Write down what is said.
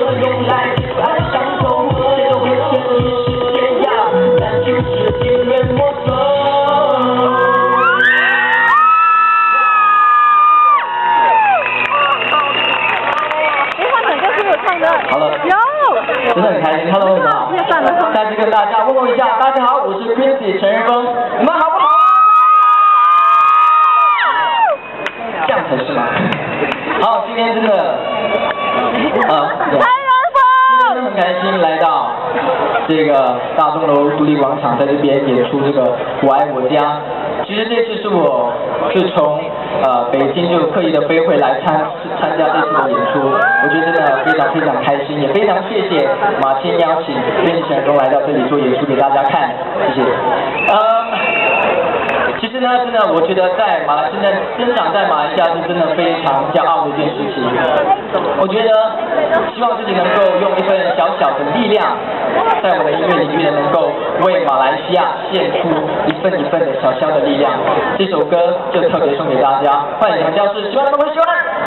用来爱上痛，谁都会潜意识解压，但就是音乐魔咒。哎，他整个是有唱的。好了有。真的很开心，Hello，你们好。算了。再次跟大家问候一下，大家好，我是 Quincy 陈仁峰，你们好不？这样才是吗？好，今天真的，啊，对陈仁今天真的很开心来到这个大钟楼独立广场，在这边演出这个《我爱我家》。其实这次是我是从呃北京就刻意的飞回来参参加这次的演出，我觉得真的非常非常开心，也非常谢谢马青邀请编辑陈荣来到这里做演出给大家看，谢谢。呃。其实呢，真的，我觉得在马来现在生长在马来西亚是真的非常骄傲的一件事情。我觉得希望自己能够用一份小小的力量，在我的音乐里面，能够为马来西亚献出一份一份的小小的力量。这首歌就特别送给大家，欢迎你们教室，希望你们会喜欢。